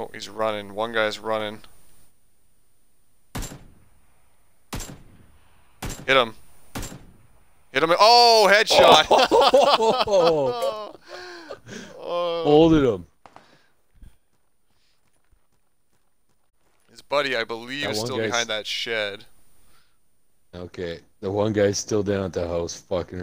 Oh, he's running. One guy's running. Hit him. Hit him. Oh, headshot. Oh, Oh. him. His buddy, I believe, That is still guy's- behind that shed. Okay, the one guy's still down at the house, fucking